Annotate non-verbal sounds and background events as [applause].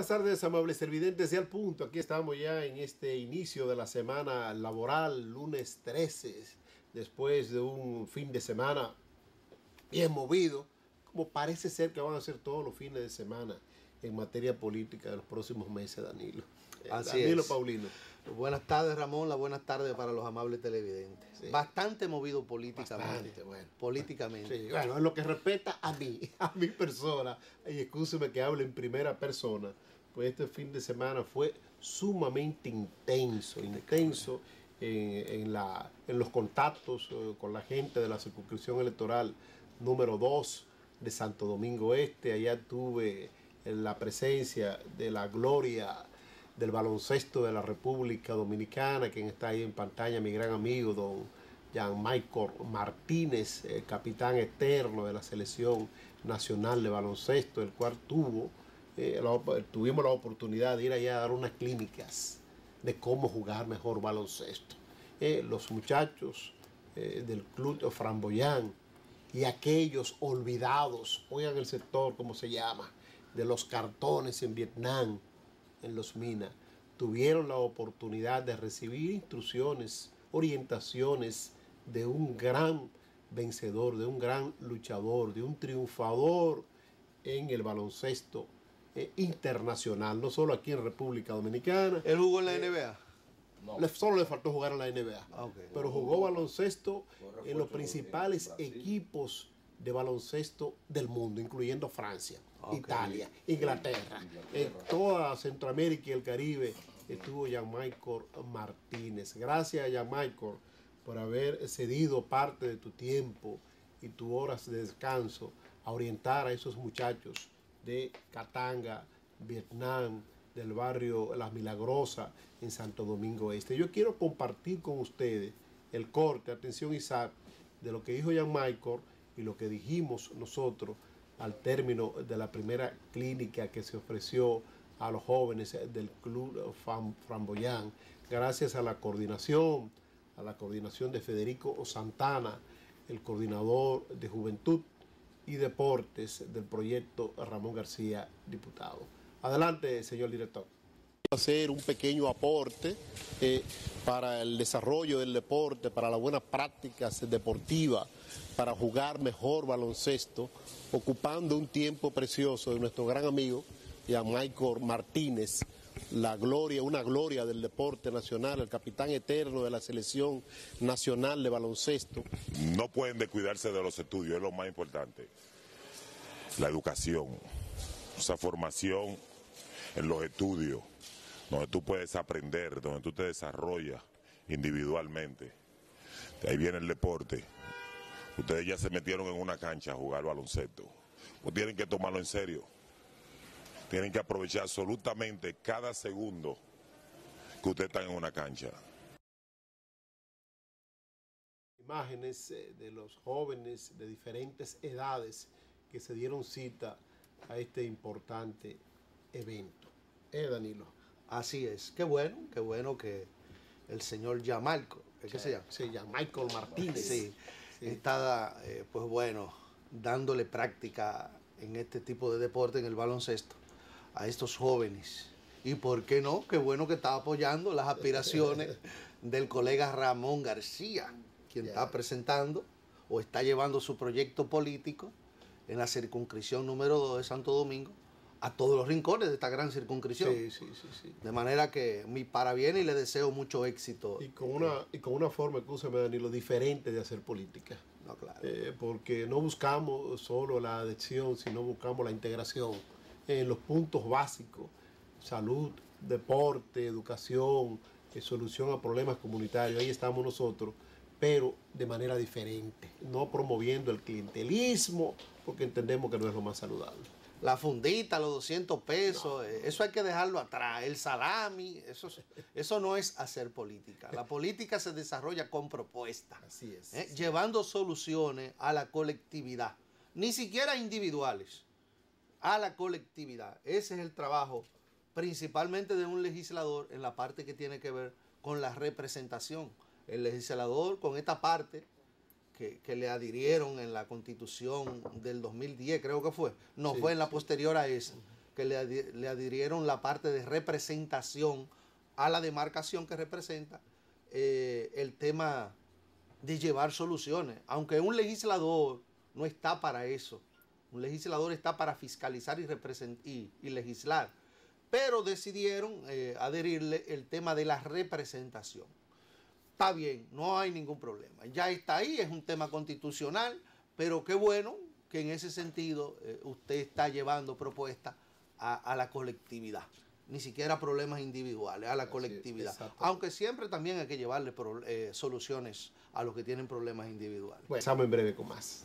buenas tardes, amables televidentes de Al Punto. Aquí estamos ya en este inicio de la semana laboral, lunes 13, después de un fin de semana bien movido, como parece ser que van a ser todos los fines de semana en materia política de los próximos meses, Danilo. Eh, Así Danilo es. Paulino. Buenas tardes, Ramón. La buenas tardes para los amables televidentes. Sí. Bastante movido políticamente. Bastante, bueno. Políticamente. Sí, bueno, en lo que respecta a mí, [laughs] a mi persona, y escúcheme que hable en primera persona, pues este fin de semana fue sumamente intenso, intenso en, en la, en los contactos eh, con la gente de la circunscripción electoral número 2 de Santo Domingo Este. Allá tuve eh, la presencia de la gloria del baloncesto de la República Dominicana, quien está ahí en pantalla, mi gran amigo, don Jean Michael Martínez, el capitán eterno de la selección nacional de baloncesto, el cual tuvo, eh, la- tuvimos la oportunidad de ir allá a dar unas clínicas de cómo jugar mejor baloncesto. Eh, los muchachos eh, del club de Framboyán y aquellos olvidados, oigan el sector, como se llama, de los cartones en Vietnam, en los minas, tuvieron la oportunidad de recibir instrucciones, orientaciones de un gran vencedor, de un gran luchador, de un triunfador en el baloncesto eh, internacional, no solo aquí en República Dominicana. ¿Él jugó en la NBA? Le- solo le faltó jugar en la NBA. Ah. Pero jugó baloncesto en los principales equipos de baloncesto del mundo, incluyendo Francia, Ok. Italia, Inglaterra. En toda Centroamérica y el Caribe estuvo Jean Michael Martínez. Gracias, Jean Michael, por haber cedido parte de tu tiempo y tus horas de descanso a orientar a esos muchachos de Katanga, Vietnam, del barrio Las Milagrosas en Santo Domingo Este. Yo quiero compartir con ustedes el corte, atención Isaac, de lo que dijo Jean Michael y lo que dijimos nosotros al término de la primera clínica que se ofreció a los jóvenes del Club Fam- Framboyán, gracias a la coordinación, a la coordinación de Federico Santana, el coordinador de Juventud y Deportes del proyecto Ramón García, diputado. Adelante, señor director. Hacer un pequeño aporte eh, para el desarrollo del deporte, para las buenas prácticas deportivas, para jugar mejor baloncesto, ocupando un tiempo precioso de nuestro gran amigo, ya Michael Martínez, la gloria, una gloria del deporte nacional, el capitán eterno de la selección nacional de baloncesto, No pueden descuidarse de los estudios, es lo más importante. La educación, esa formación en los estudios, donde tú puedes aprender, donde tú te desarrollas individualmente. De ahí viene el deporte. Ustedes ya se metieron en una cancha a jugar baloncesto. Pues tienen que tomarlo en serio. Tienen que aprovechar absolutamente cada segundo que ustedes están en una cancha. imágenes eh, de los jóvenes de diferentes edades que se dieron cita a este importante evento. Eh, Danilo. Así es. Qué bueno, qué bueno que el señor Yamalco, ¿qué se llama? Se llama Michael Martínez. Sí, Sí. está, eh, pues bueno, dándole práctica en este tipo de deporte, en el baloncesto, a estos jóvenes. Y por qué no, qué bueno que está apoyando las aspiraciones [laughs] del colega Ramón García, quien está presentando o está llevando su proyecto político en la circunscripción número 2 de Santo Domingo a todos los rincones de esta gran circunscripción. Sí, sí, sí, sí. De manera que mi parabién y le deseo mucho éxito. Y con una, y con una forma, escúchame Danilo, diferente de hacer política. No, claro. Eh, porque no buscamos solo la adhesión, sino buscamos la integración en los puntos básicos, salud, deporte, educación, eh, solución a problemas comunitarios, ahí estamos nosotros, pero de manera diferente, no promoviendo el clientelismo, porque entendemos que no es lo más saludable. La fundita, los 200 pesos, eh, eso hay que dejarlo atrás. El salami, eso, es- eso no es hacer política. La política se desarrolla con propuestas, Así es. eh, llevando soluciones a la colectividad, ni siquiera individuales, a la colectividad. Ese es el trabajo principalmente de un legislador en la parte que tiene que ver con la representación. El legislador con esta parte que, que le adhirieron en la constitución del 2010, creo que fue. No, fue en la posterior a esa, que le, le adhirieron la parte de representación a la demarcación que representa eh, el tema de llevar soluciones. Aunque un legislador no está para eso. Un legislador está para fiscalizar y, y, y legislar. Pero decidieron eh, adherirle el tema de la representación. Está bien, no hay ningún problema. Ya está ahí, es un tema constitucional, pero qué bueno que en ese sentido eh, usted está llevando propuestas a, a la colectividad. Ni siquiera problemas individuales, a la Así colectividad. Aunque siempre también hay que llevarle pro- eh, soluciones a los que tienen problemas individuales. Bueno, estamos en breve con más.